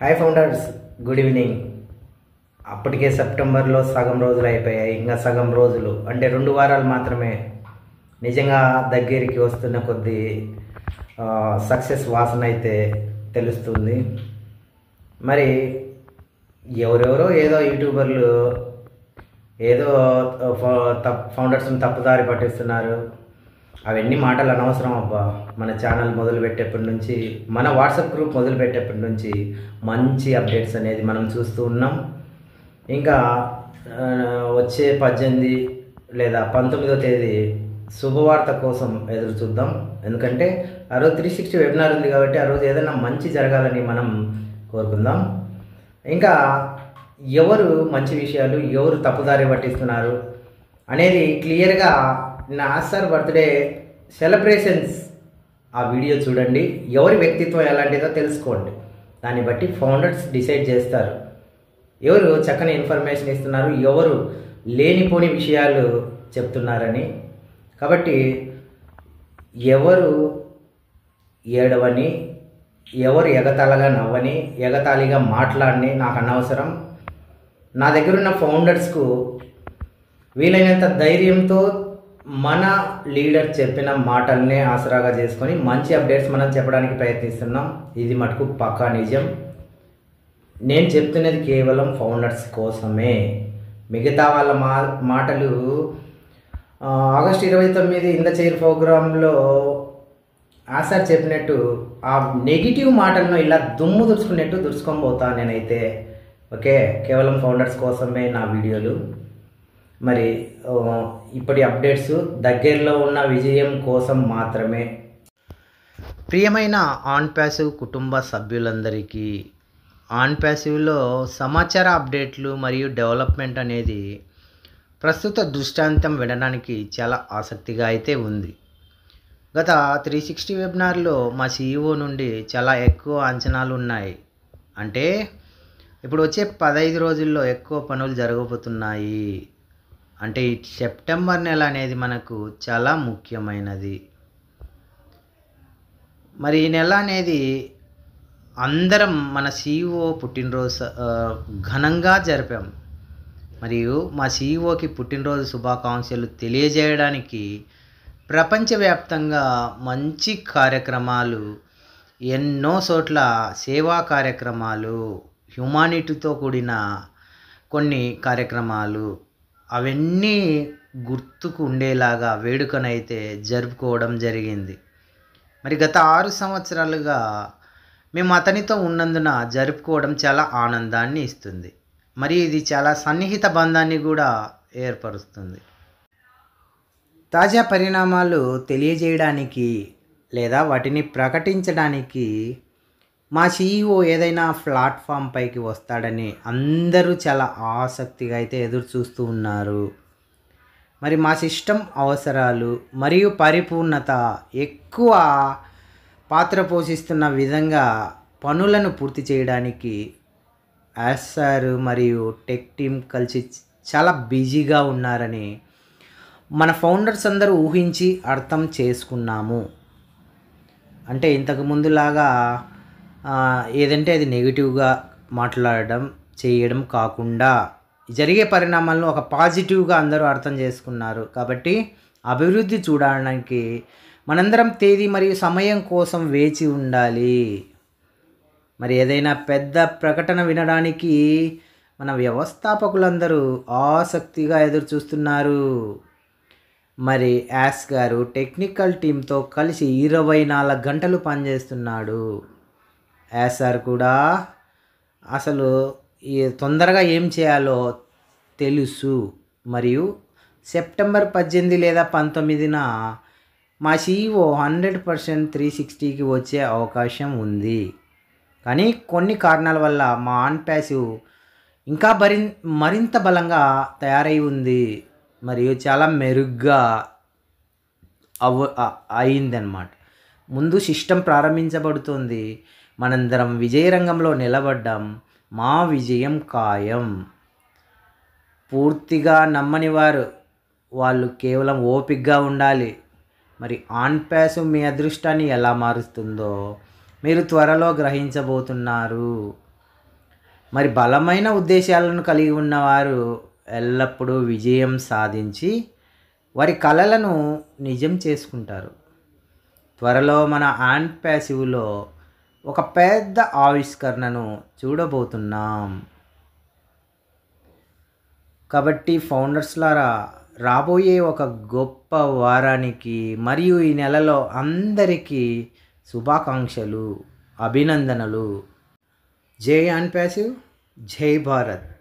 Hi founders good evening అప్పటికే సెప్టెంబర్లో సగం రోజులు అయిపోయాయి. ఇంకా సగం రోజులు. అంటే రెండు వారాలు మాత్రమే. నిజంగా దగ్గరికి వస్తున్న కొద్దీ సక్సెస్ వాసన అయితే తెలుస్తుంది. మరి ఎవరెవరో ఏదో యూట్యూబర్లు ఏదో ఫౌండర్స్ని తప్పుదారి పట్టిస్తున్నారు. అవన్నీ మాటలు అనవసరం అబ్బా. మన ఛానల్ మొదలు పెట్టేప్పటి నుంచి మన వాట్సాప్ గ్రూప్ మొదలు పెట్టేప్పటి నుంచి మంచి అప్డేట్స్ అనేది మనం చూస్తూ ఉన్నాం. ఇంకా వచ్చే పద్దెనిమిది లేదా పంతొమ్మిదో తేదీ శుభవార్త కోసం ఎదురు చూద్దాం. ఎందుకంటే ఆ రోజు త్రీ సిక్స్టీ వెబినార్ ఉంది కాబట్టి ఆ రోజు ఏదైనా మంచి జరగాలని మనం కోరుకుందాం. ఇంకా ఎవరు మంచి విషయాలు ఎవరు తప్పుదారి పట్టిస్తున్నారు అనేది క్లియర్గా నా సార్ బర్త్డే సెలబ్రేషన్స్. ఆ వీడియో చూడండి. ఎవరి వ్యక్తిత్వం ఎలాంటిదో తెలుసుకోండి. దాన్ని బట్టి ఫౌండర్స్ డిసైడ్ చేస్తారు. ఎవరు చక్కని ఇన్ఫర్మేషన్ ఇస్తున్నారు? ఎవరు లేనిపోని విషయాలు చెప్తున్నారని. కాబట్టి ఎవరు ఏడవని ఎవరు ఎగతాళగా నవ్వని ఎగతాళిగా మాట్లాడని నాకు అనవసరం. నా దగ్గర ఉన్న ఫౌండర్స్కు వీలైనంత ధైర్యంతో మన లీడర్ చెప్పిన మాటల్నే ఆసరాగా చేసుకొని మంచి అప్డేట్స్ మనం చెప్పడానికి ప్రయత్నిస్తున్నాం. ఇది మటుకు పక్కా నిజం. నేను చెప్తున్నది కేవలం ఫౌండర్స్ కోసమే. మిగతా వాళ్ళ మా మాటలు ఆగస్ట్ ఇరవై తొమ్మిది ఇంద చైర్ ప్రోగ్రాంలో ఆసార్ చెప్పినట్టు ఆ నెగిటివ్ మాటలను ఇలా దుమ్ము దుడుచుకున్నట్టు దుడుచుకొని పోతా నేనైతే. ఓకే? కేవలం ఫౌండర్స్ కోసమే నా వీడియోలు. మరి ఇప్పటి అప్డేట్స్ దగ్గరలో ఉన్న విజయం కోసం మాత్రమే. ప్రియమైన ఆన్ ప్యాసివ్ కుటుంబ సభ్యులందరికీ ఆన్ ప్యాసివ్లో సమాచార అప్డేట్లు మరియు డెవలప్మెంట్ అనేది ప్రస్తుత దృష్టాంతం వినడానికి చాలా ఆసక్తిగా అయితే ఉంది. గత త్రీ సిక్స్టీ వెబినార్లో మా సీఈఓ నుండి చాలా ఎక్కువ అంచనాలు ఉన్నాయి. అంటే ఇప్పుడు వచ్చే పదహైదు రోజుల్లో ఎక్కువ పనులు జరగబోతున్నాయి. అంటే ఈ సెప్టెంబర్ నెల అనేది మనకు చాలా ముఖ్యమైనది. మరి ఈ నెల అనేది అందరం మన సీఈఓ పుట్టినరోజు ఘనంగా జరిపాం. మరియు మా సీఈఓకి పుట్టినరోజు శుభాకాంక్షలు తెలియజేయడానికి ప్రపంచవ్యాప్తంగా మంచి కార్యక్రమాలు ఎన్నో చోట్ల సేవా కార్యక్రమాలు హ్యుమానిటీతో కూడిన కొన్ని కార్యక్రమాలు అవన్నీ గుర్తుకు ఉండేలాగా వేడుకనైతే జరుపుకోవడం జరిగింది. మరి గత ఆరు సంవత్సరాలుగా మేము అతనితో ఉన్నందున జరుపుకోవడం చాలా ఆనందాన్ని ఇస్తుంది. మరి ఇది చాలా సన్నిహిత బంధాన్ని కూడా ఏర్పరుస్తుంది. తాజా పరిణామాలు తెలియజేయడానికి లేదా వాటిని ప్రకటించడానికి మా సీఈఓ ఏదైనా ప్లాట్ఫామ్ పైకి వస్తాడని అందరూ చాలా ఆసక్తిగా అయితే ఎదురు చూస్తూ ఉన్నారు. మరి మా సిస్టమ్ అవసరాలు మరియు పరిపూర్ణత ఎక్కువ పాత్ర పోషిస్తున్న విధంగా పనులను పూర్తి చేయడానికి యాసార్ మరియు టెక్ టీమ్ కలిసి చాలా బిజీగా ఉన్నారని మన ఫౌండర్స్ అందరూ ఊహించి అర్థం చేసుకున్నాము. అంటే ఇంతకు ముందులాగా ఏదంటే అది నెగిటివ్గా మాట్లాడడం చేయడం కాకుండా జరిగే పరిణామాలను ఒక పాజిటివ్గా అందరూ అర్థం చేసుకున్నారు. కాబట్టి అభివృద్ధి చూడడానికి మనందరం తేదీ మరియు సమయం కోసం వేచి ఉండాలి. మరి ఏదైనా పెద్ద ప్రకటన వినడానికి మన వ్యవస్థాపకులందరూ ఆసక్తిగా ఎదురు చూస్తున్నారు మరి యాస్ గారు టెక్నికల్ టీంతో కలిసి ఇరవై నాలుగు గంటలు పనిచేస్తున్నాడు. యాస్ సార్ కూడా. అసలు ఈ తొందరగా ఏం చేయాలో తెలుసు. మరియు సెప్టెంబర్ పద్దెనిమిది లేదా పంతొమ్మిదిన మా సీఈఓ హండ్రెడ్ పర్సెంట్ త్రీ సిక్స్టీకి వచ్చే అవకాశం ఉంది. కానీ కొన్ని కారణాల వల్ల మా ఆన్ ప్యాసివ్ ఇంకా మరిన్ మరింత బలంగా తయారై ఉంది. మరియు చాలా మెరుగ్గా అవ అయిందన్నమాట. ముందు సిస్టమ్ ప్రారంభించబడుతుంది. మనందరం విజయరంగంలో నిలబడ్డాం. మా విజయం ఖాయం. పూర్తిగా నమ్మని వారు వాళ్ళు కేవలం ఓపికగా ఉండాలి. మరి ఆన్ ప్యాసివ్ మీ అదృష్టాన్ని ఎలా మారుస్తుందో మీరు త్వరలో గ్రహించబోతున్నారు. మరి బలమైన ఉద్దేశాలను కలిగి ఉన్నవారు ఎల్లప్పుడూ విజయం సాధించి వారి కళలను నిజం చేసుకుంటారు. త్వరలో మన ఆన్ ప్యాసివ్లో ఒక పెద్ద ఆవిష్కరణను చూడబోతున్నాం. కాబట్టి ఫౌండర్స్లారా రాబోయే ఒక గొప్ప వారానికి మరియు ఈ నెలలో అందరికీ శుభాకాంక్షలు అభినందనలు. జై అన్ ప్యాసివ్ జై భారత్.